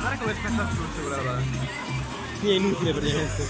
Guarda come aspetta tutto quella là. Sì, è inutile praticamente.